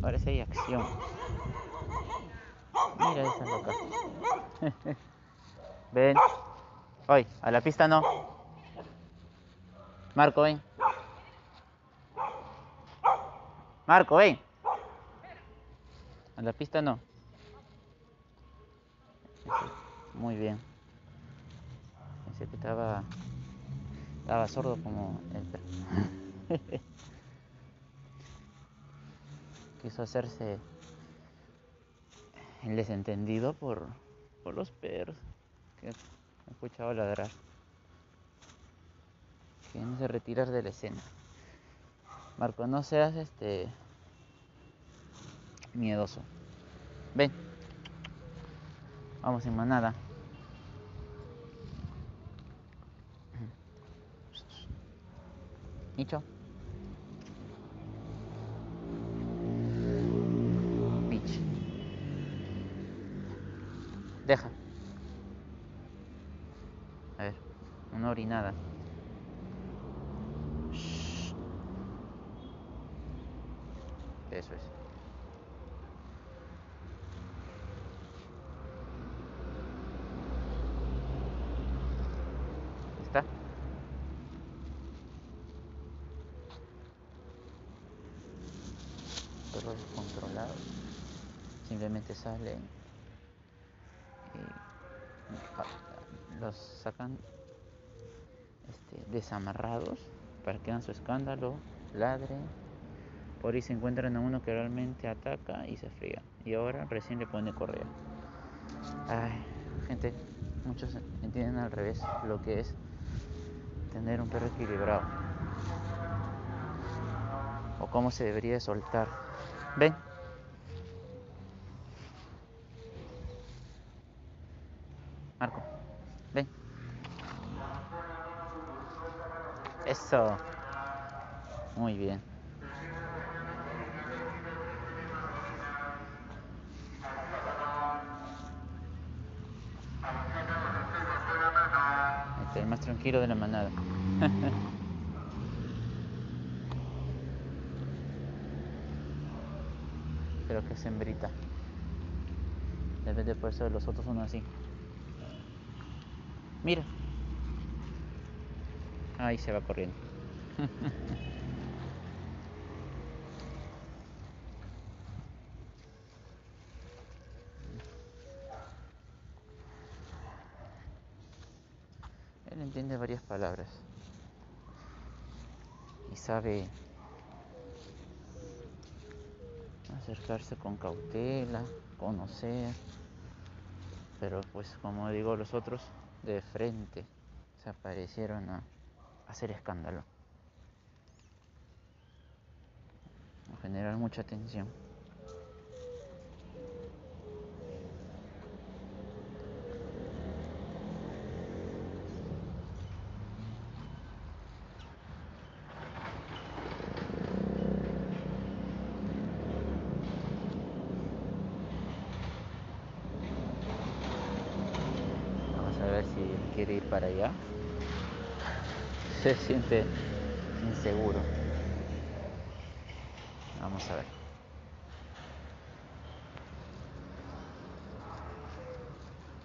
Parece hay acción. Mira esa loca. ven. Hoy, a la pista no. Marco, ven. Marco, ven. A la pista no. Muy bien. Pensé que estaba, estaba sordo como el. Quiso hacerse el desentendido por, por los perros que he escuchado ladrar. se retirar de la escena. Marco, no seas este miedoso. Ven. Vamos en manada. Nicho. Orinada. Eso es. ¿Está? Perros descontrolados. Simplemente salen y los sacan desamarrados para que hagan su escándalo, ladren por ahí se encuentran a uno que realmente ataca y se fría. Y ahora recién le pone correa. Ay, gente, muchos entienden al revés lo que es tener un perro equilibrado. O cómo se debería soltar. Ven. Eso. Muy bien. el más tranquilo de la manada. Creo que es hembrita. Debe de por eso los otros son así. Mira. Ahí se va corriendo. entiende varias palabras y sabe acercarse con cautela, conocer, pero pues como digo los otros de frente se aparecieron a hacer escándalo, generar mucha atención. quiere ir para allá. Se siente inseguro. Vamos a ver.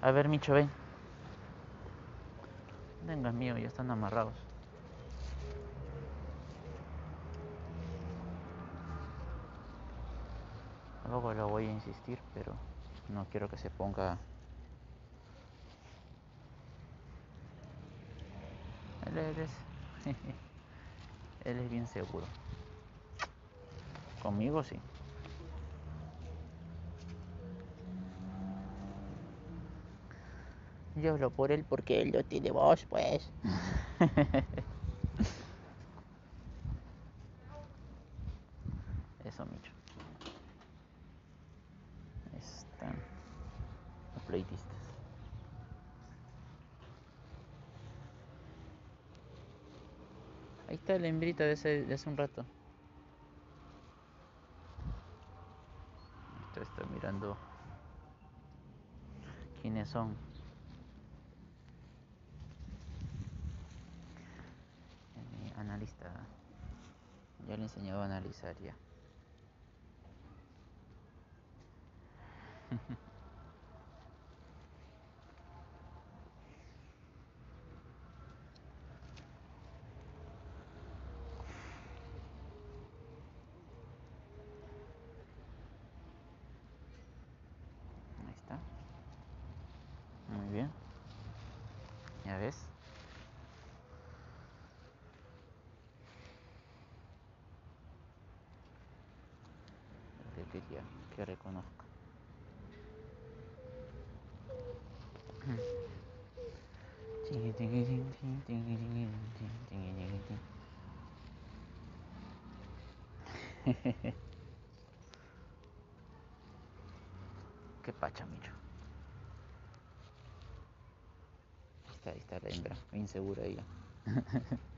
A ver, Micho, ven. Venga, mío, ya están amarrados. Luego lo voy a insistir, pero no quiero que se ponga él es, él es bien seguro. Conmigo sí. Yo hablo por él porque él no tiene voz, pues. Eso, Micho. Están los Ahí está la hembrita de, ese, de hace un rato. Esto está mirando quiénes son. analista. Ya le he enseñado a analizar ya. Quería que reconozca. Qué pacha, Micho. Ahí está, ahí está la hembra, insegura ella.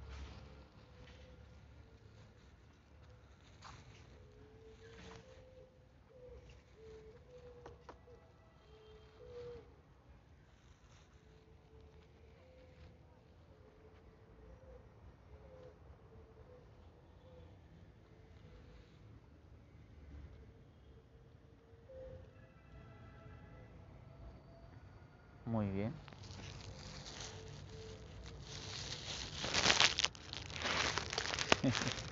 Yeah.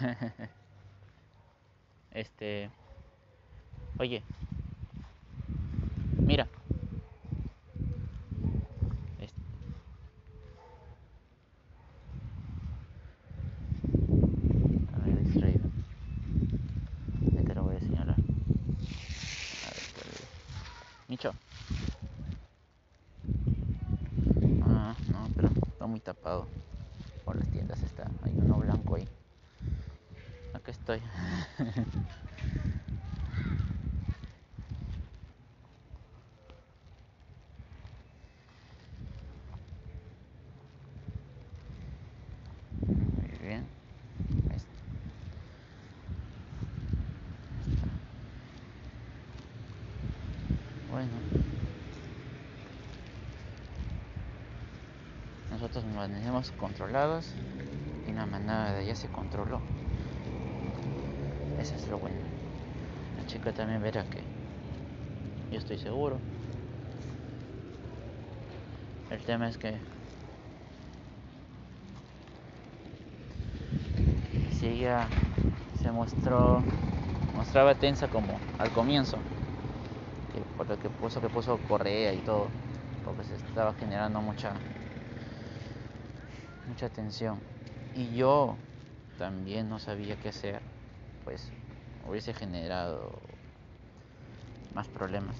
Este. Oye. Mira. Este. A ver, distraído. Ahí te lo voy a señalar. A ver, te lo digo. Micho. Ah, no, pero está muy tapado. Por las tiendas está. Hay uno blanco ahí. Acá estoy. Muy bien. Ahí está. Bueno. Mantenemos controlados y la manada de allá se controló. Eso es lo bueno. La chica también verá que yo estoy seguro. El tema es que si ella se mostró mostraba tensa como al comienzo que por lo que puso que puso correa y todo porque se estaba generando mucha mucha tensión y yo también no sabía qué hacer pues hubiese generado más problemas.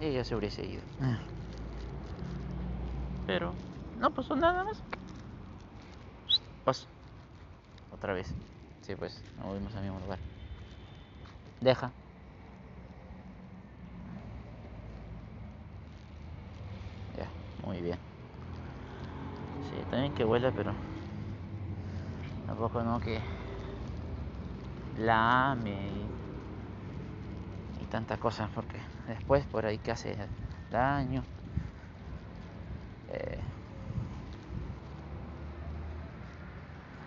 Y ella se hubiese ido. Pero no pasó nada más. Pasó otra vez. Sí pues nos volvimos al mismo lugar. Deja ya muy bien sí también que huela pero tampoco no que lame y, y tanta cosa porque después por ahí que hace daño. Eh,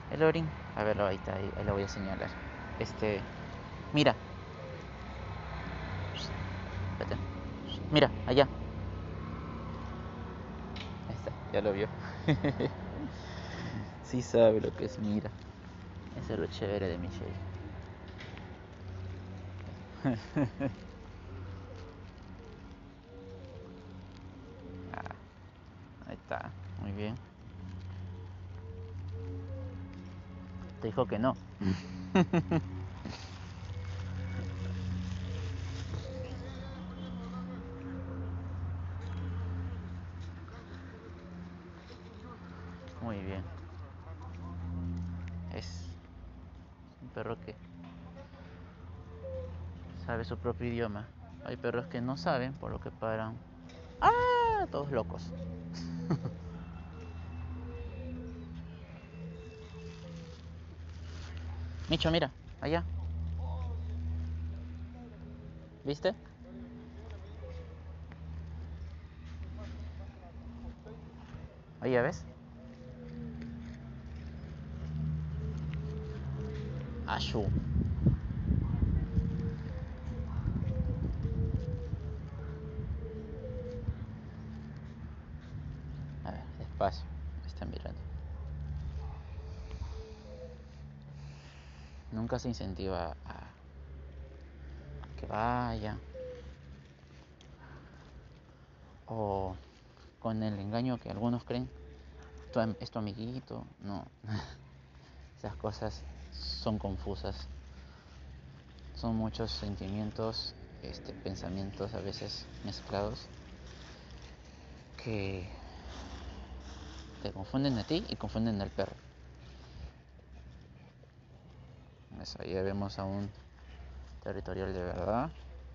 el orín a verlo ahí está ahí, ahí lo voy a señalar. Este mira. Mira allá ya lo vio sí sabe lo que es mira eso es lo chévere de Michelle Ah, ahí está, muy bien. Te dijo que no. Muy bien. Es un perro que sabe su propio idioma. Hay perros que no saben, por lo que paran. ¡Ah! Todos locos. Micho, mira, allá. ¿Viste? Ahí ya ves. Ashu. Se incentiva a que vaya. O con el engaño que algunos creen, es tu amiguito. No. Esas cosas son confusas. Son muchos sentimientos, este, pensamientos a veces mezclados que te confunden a ti y confunden al perro. Ahí vemos a un territorial de verdad.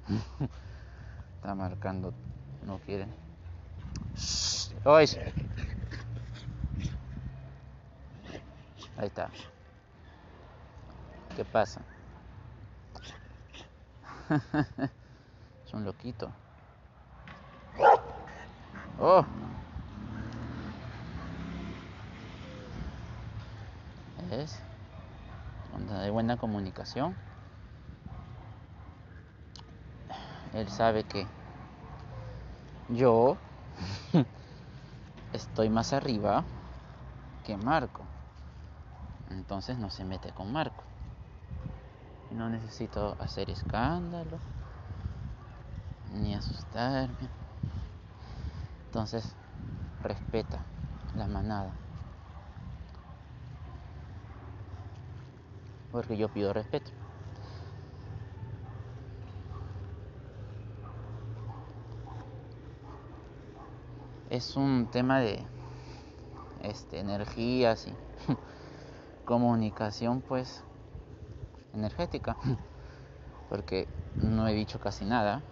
Está marcando, no quieren. Ahí está. ¿Qué pasa? es un loquito. Oh. ¿Es? Donde hay buena comunicación. Él sabe que yo estoy más arriba que Marco. Entonces no se mete con Marco no necesito hacer escándalo ni asustarme. Entonces, respeta la manada. Porque yo pido respeto. Es un tema de este, energías y comunicación, pues energética, porque no he dicho casi nada,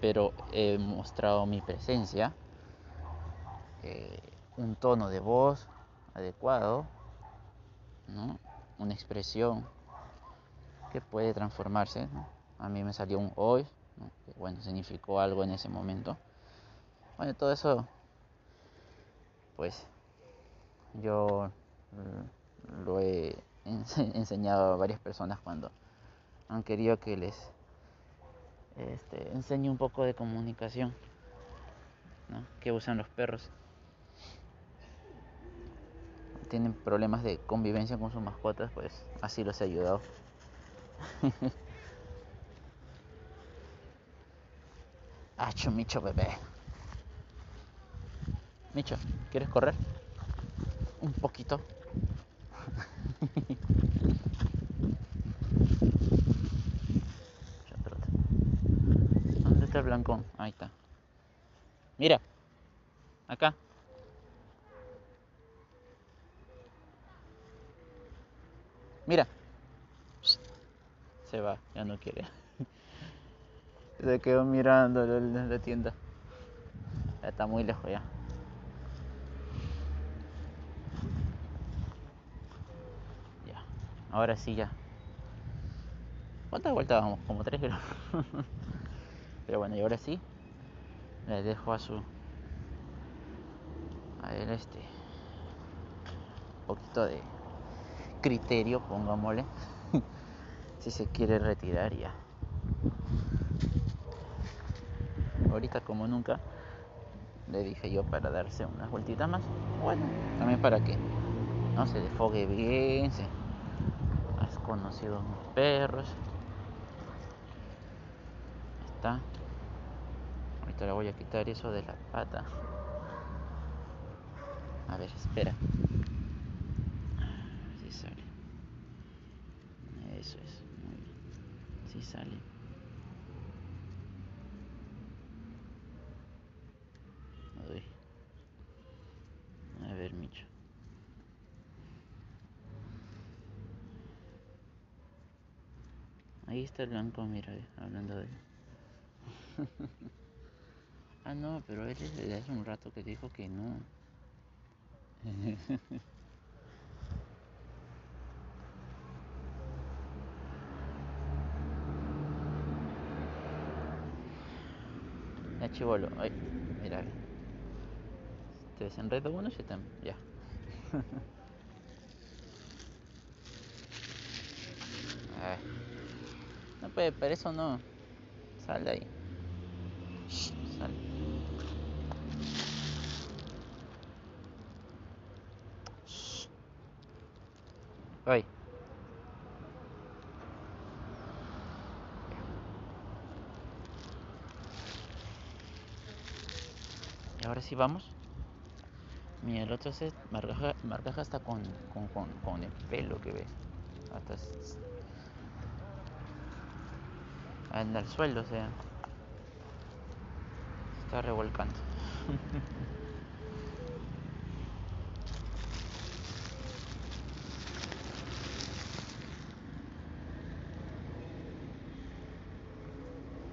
pero he mostrado mi presencia, eh, un tono de voz adecuado, una expresión que puede transformarse. A mí me salió un hoy, que bueno, significó algo en ese momento. Bueno, todo eso, pues yo lo he enseñado a varias personas cuando han querido que les este, enseñe un poco de comunicación que usan los perros. Tienen problemas de convivencia con sus mascotas, pues así los he ayudado. Hacho, Micho, bebé. Micho, ¿quieres correr? Un poquito. ¿Dónde está el blancón? Ahí está. Mira. Acá. Mira. Se va, ya no quiere. Se quedó mirando la tienda. está muy lejos ya. Ahora sí ya. ¿Cuántas vueltas vamos? Como tres creo. Pero bueno, y ahora sí. Le dejo a su. A él este. Un poquito de criterio, pongámosle. si se quiere retirar ya. Ahorita como nunca le dije yo para darse unas vueltitas más. Bueno, también para que no se desfogue bien, se conocido mis perros. Está. Ahorita le voy a quitar eso de la pata. A ver, espera. Sale. Eso es. Muy bien. Si sale. A ver, Micho. Ahí está el blanco, mira, hablando de... ah, no, pero él es de hace un rato que dijo que no. ya chivolo, ay, mira. Te desenredo uno y Ya. pe, pero eso no. Sal de ahí. Sal. Ay. Sí vamos. Mira, el otro set marcaja, marcaja hasta con, con, con, con el pelo que ves. Hasta anda al suelo, o sea. Está revolcando.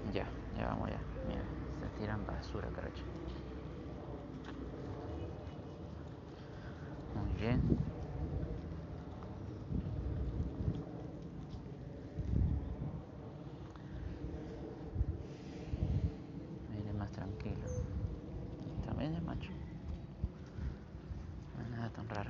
ya, ya vamos ya. Mira, se tiran basura, caracho. Muy bien. Mire más tranquilo. Y también es macho. A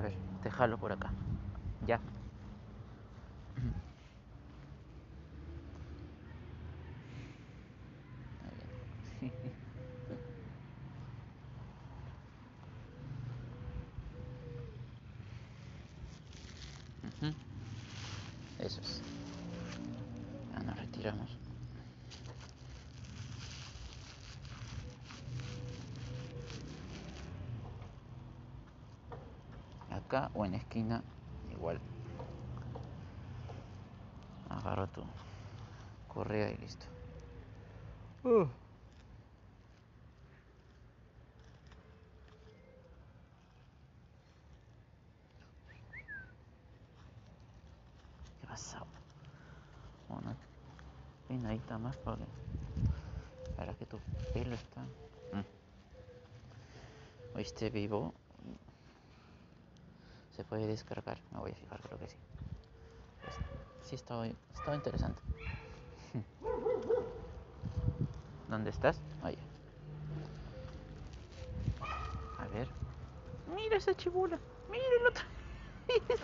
ver, te jalo por acá. Ya. Muy bien. Ujú. Eso es. Ya nos retiramos. Acá o en esquina, igual. Agarro tu correa y listo. Uh. ¿Qué pasa? Una peinadita más porque para que tu pelo está. Mm. Oíste vivo. Se puede descargar. Me voy a fijar, creo que sí. Es- Sí, está, está interesante. ¿Dónde estás? Ahí. A ver. Mira esa chibula. Mira el otro.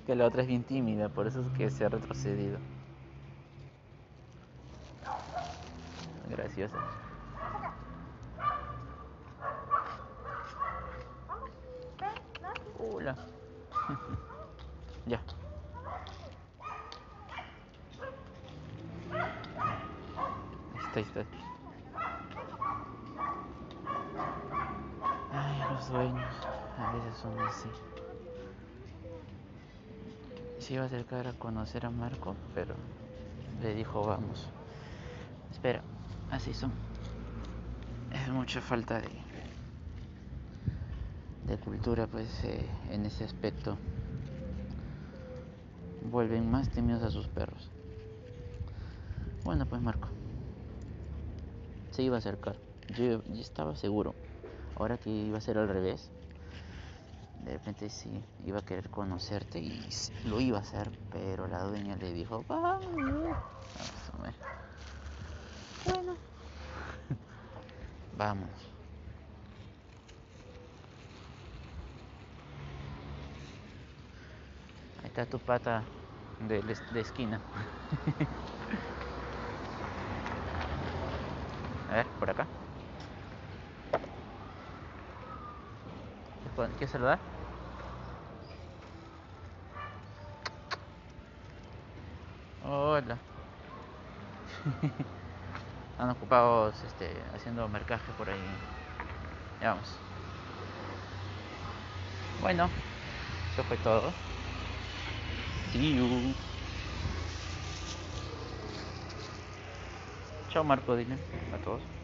Es que la otra es bien tímida, por eso es que se ha retrocedido. Graciosa. Hola. ya. Está, está. Ay, los dueños. A veces son así. Se iba a acercar a conocer a Marco, pero le dijo vamos. Espera, así son. Es mucha falta de, de cultura, pues, eh, en ese aspecto. Vuelven más tímidos a sus perros. Bueno, pues Marco. Se iba a acercar. Yo, yo estaba seguro. Ahora que iba a ser al revés. De repente sí, iba a querer conocerte y lo iba a hacer, pero la dueña le dijo, vamos. Bueno. Vamos. Está tu pata de, esquina. A ver, por acá. ¿Te puedo- ¿Quieres saludar? Hola. Están ocupados este, haciendo mercaje por ahí. Ya vamos. Bueno, eso fue todo. You. Chao Marco, dile a todos.